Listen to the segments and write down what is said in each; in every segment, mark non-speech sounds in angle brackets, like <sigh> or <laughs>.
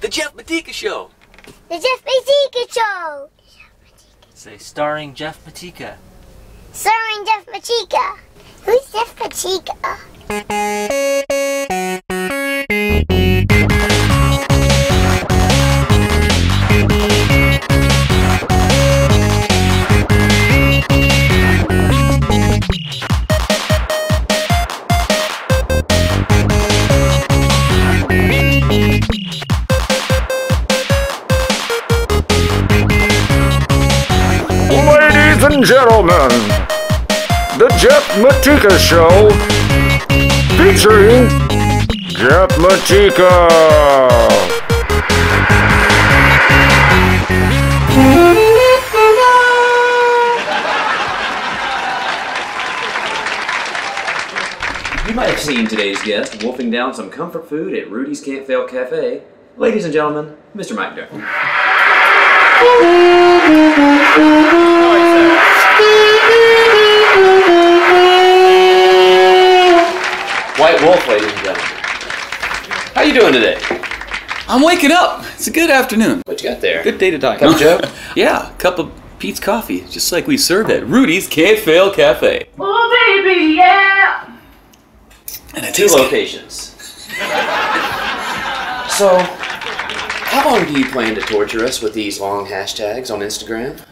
The Jeff Matika Show. The Jeff Matika Show. Say, starring Jeff Matika. Starring Jeff Matika. Who's Jeff Matika? And gentlemen, the Jeff Matika Show featuring Jeff Matika. You might have seen today's guest wolfing down some comfort food at Rudy's Can't Fail Cafe. Ladies and gentlemen, Mr. Mike Dirnt. You doing today? I'm waking up. It's a good afternoon. What you got there? Good day to die. Cup of Joe? <laughs> yeah, cup of Peet's coffee, just like we serve at Rudy's Can't Fail Cafe. Oh, baby, yeah. And it Two tastes locations. so, how long do you plan to torture us with these long hashtags on Instagram?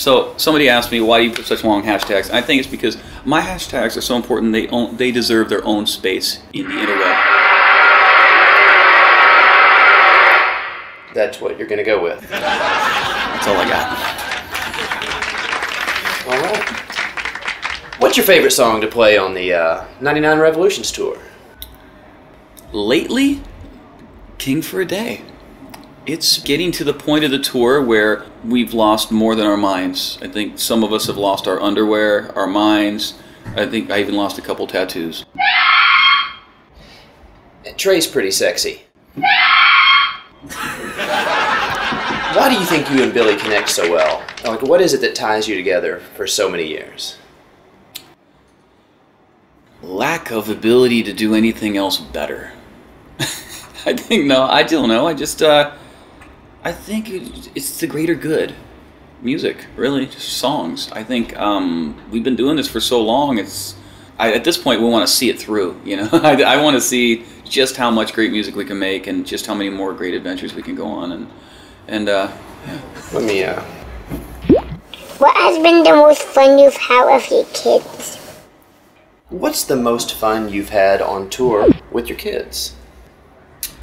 So somebody asked me why do you put such long hashtags. I think it's because my hashtags are so important. They own, they deserve their own space in the interweb. That's what you're gonna go with. That's all I got. All right. What's your favorite song to play on the uh, 99 Revolutions tour? Lately, King for a Day. It's getting to the point of the tour where we've lost more than our minds. I think some of us have lost our underwear, our minds. I think I even lost a couple tattoos. Trey's pretty sexy. Why do you think you and Billy connect so well? Like, what is it that ties you together for so many years? Lack of ability to do anything else better. <laughs> I think no, I don't know. I just uh, I think it, it's the greater good. Music, really, just songs. I think um, we've been doing this for so long. It's I, at this point we want to see it through. <laughs> You know, I, I want to see just how much great music we can make and just how many more great adventures we can go on. And and uh, Let me, uh, What has been the most fun you've had with your kids? what's the most fun you've had on tour with your kids?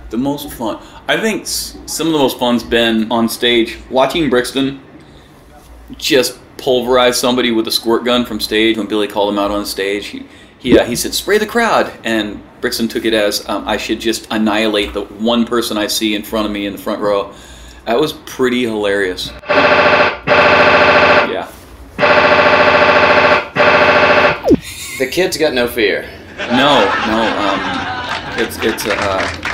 The most fun. I think some of the most fun's been on stage watching Brixton just pulverize somebody with a squirt gun from stage when Billy called him out on stage. He he, uh, he said spray the crowd, and Brixton took it as um, I should just annihilate the one person I see in front of me in the front row. That was pretty hilarious. Yeah. The kids got no fear. No, no. Um, it's it's uh,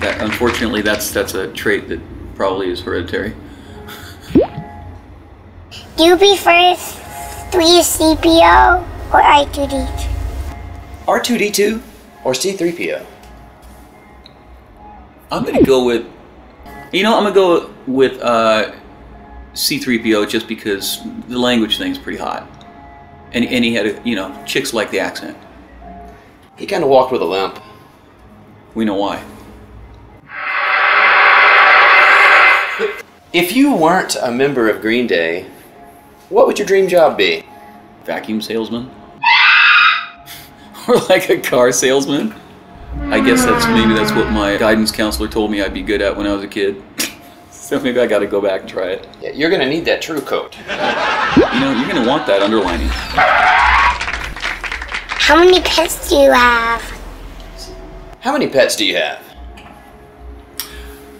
that unfortunately that's that's a trait that probably is hereditary. Do you prefer 3CPO or I2D? R2D2 or C3PO? I'm gonna go with, you know, I'm gonna go with uh, C3PO just because the language thing's pretty hot, and and he had a, you know, chicks like the accent. He kind of walked with a limp. We know why. If you weren't a member of Green Day, what would your dream job be? Vacuum salesman, <laughs> or like a car salesman. I guess that's maybe that's what my guidance counselor told me I'd be good at when I was a kid. <laughs> so maybe I got to go back and try it. Yeah, you're gonna need that true coat. You know, you're gonna want that underlining. How many pets do you have? How many pets do you have?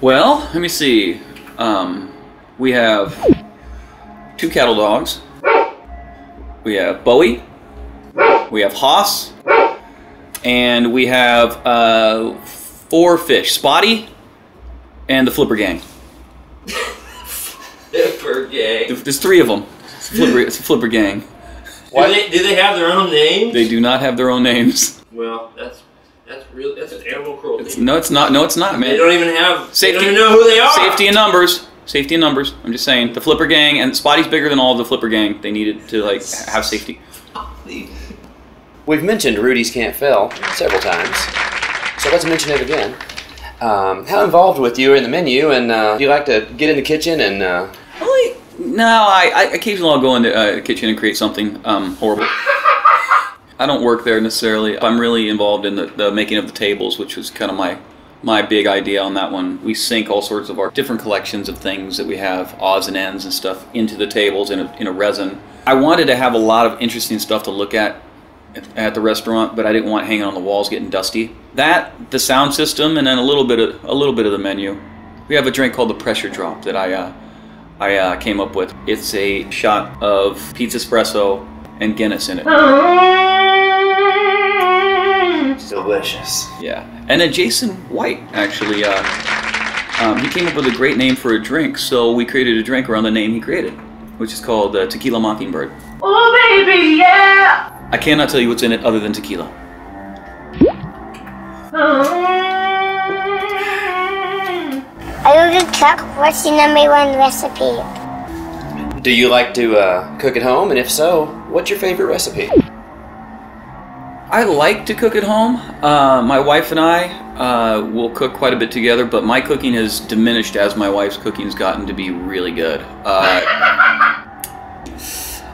Well, let me see. Um, we have two cattle dogs. We have Bowie. We have Haas. And we have uh, four fish Spotty and the Flipper Gang. <laughs> Flipper gang. There's three of them. It's a Flipper, it's a Flipper Gang. Do they, do they have their own name? They do not have their own names. Well, that's That's real. That's an animal cruelty. It's, no, it's not. No, it's not, man. They don't even have. Safety- They don't even know who they are. Safety in numbers. Safety in numbers. I'm just saying. The Flipper Gang and Spotty's bigger than all of the Flipper Gang. They needed to like have safety. We've mentioned Rudy's Can't Fail several times, so let's mention it again. Um, how involved with you in the menu, and uh, do you like to get in the kitchen and uh, Really? No, I, I occasionally I'll go into uh, the kitchen and create something um, horrible. I don't work there necessarily. I'm really involved in the, the making of the tables, which was kind of my my big idea on that one. We sync all sorts of our different collections of things that we have, odds and ends and stuff, into the tables in a, in a resin. I wanted to have a lot of interesting stuff to look at at the restaurant, but I didn't want hanging on the walls getting dusty. That, the sound system, and then a little bit of a little bit of the menu. We have a drink called the Pressure Drop that I uh, I uh, came up with. It's a shot of Peet's espresso and Guinness in it. <laughs> delicious? Yeah, and then Jason White actually, uh, um, he came up with a great name for a drink, so we created a drink around the name he created, which is called uh, Tequila Mockingbird. Oh, baby, yeah. I cannot tell you what's in it other than tequila. I would cook. What's your number one recipe? Do you like to uh, cook at home, and if so, what's your favorite recipe? I like to cook at home. Uh, my wife and I uh, will cook quite a bit together, but my cooking has diminished as my wife's cooking has gotten to be really good. Uh,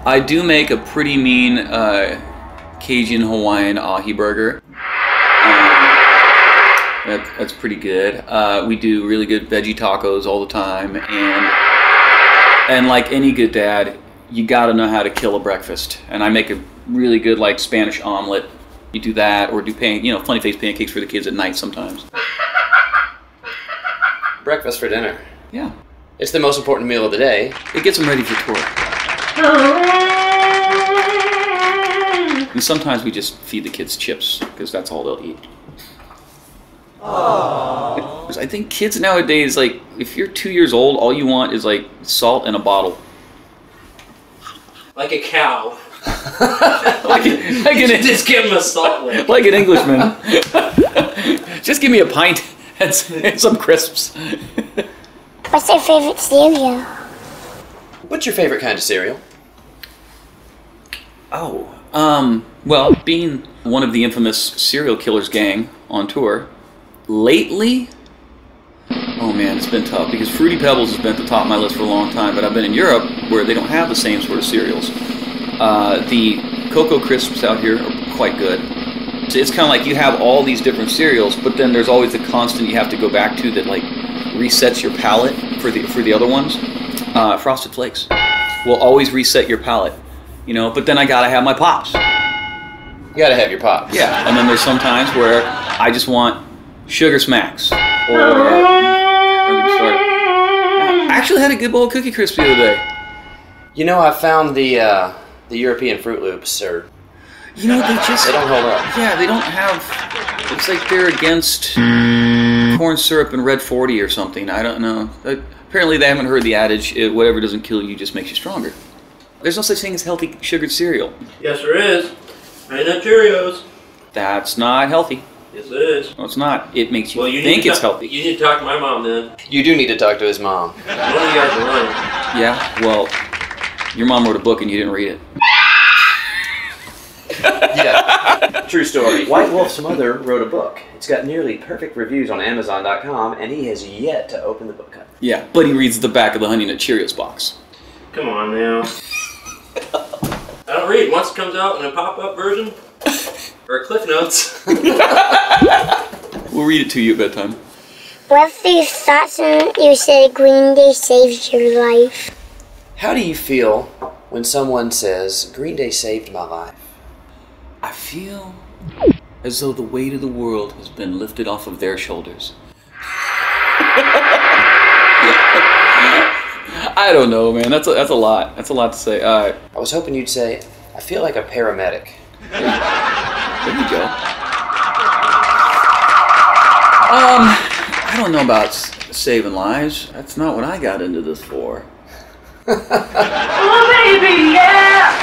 I do make a pretty mean uh, Cajun Hawaiian ahi burger. Um, that, that's pretty good. Uh, we do really good veggie tacos all the time, and and like any good dad, you got to know how to kill a breakfast. And I make a really good like Spanish omelet. You do that, or do pan, you know, funny face pancakes for the kids at night sometimes. Breakfast for dinner. Yeah, It's the most important meal of the day. it gets them ready for tour. And sometimes we just feed the kids chips because that's all they'll eat. 'Cause I think kids nowadays, like, if you're two years old, all you want is like salt in a bottle. Like a cow. <laughs> Like, an- <laughs> like, an, Just give him a salt lick. <laughs> like an Englishman. just give me a pint and s- and some crisps. What's your favorite cereal? What's your favorite kind of cereal? Oh, um, well, being one of the infamous serial killers gang on tour, lately, oh man, it's been tough because Fruity Pebbles has been at the top of my list for a long time, but I've been in Europe where they don't have the same sort of cereals. Uh, the Cocoa Crisps out here are quite good. So it's kind of like you have all these different cereals, but then there's always the constant you have to go back to that like resets your palate for the for the other ones. Uh, Frosted Flakes will always reset your palate, you know. But then I gotta have my pops. You gotta have your pops. Yeah, and then there's some times where I just want sugar smacks or. I'm gonna start- I actually had a good bowl of Cookie Crisp the other day. You know, I found the uh, the European Froot Loops, or You know, they just they don't hold up. yeah, they don't have. It's like they're against corn syrup and red forty or something. I don't know. Uh, Apparently, they haven't heard the adage: uh, "Whatever doesn't kill you just makes you stronger." There's no such thing as healthy sugared cereal. Yes, there is. Ain't no Cheerios. That's not healthy. Yes, it is. No, it's not. It makes you Well, you think it's talk- healthy. You need to talk to my mom then. You do need to talk to his mom. One of you guys are lying. Yeah. Well, your mom wrote a book and you didn't read it. <laughs> Yeah, true story. White Wolf's mother wrote a book. It's got nearly perfect reviews on Amazon.com, and he has yet to open the book cover. Yeah, but he reads the back of the Honey Nut Cheerios box. Come on now. I don't read. Once it comes out in a pop-up version or Cliff Notes. <laughs> We'll read it to you at bedtime. What's your thoughts on you said Green Day saved your life? How do you feel when someone says, Green Day saved my life? I feel as though the weight of the world has been lifted off of their shoulders. <laughs> I don't know, man. That's a, that's a lot. That's a lot to say. All right, I was hoping you'd say, I feel like a paramedic. there you go. Um, I don't know about saving lives. That's not what I got into this for. Oh, baby, yeah.